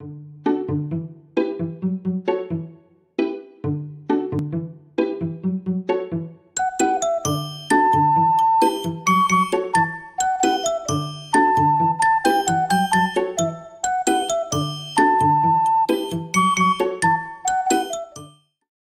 you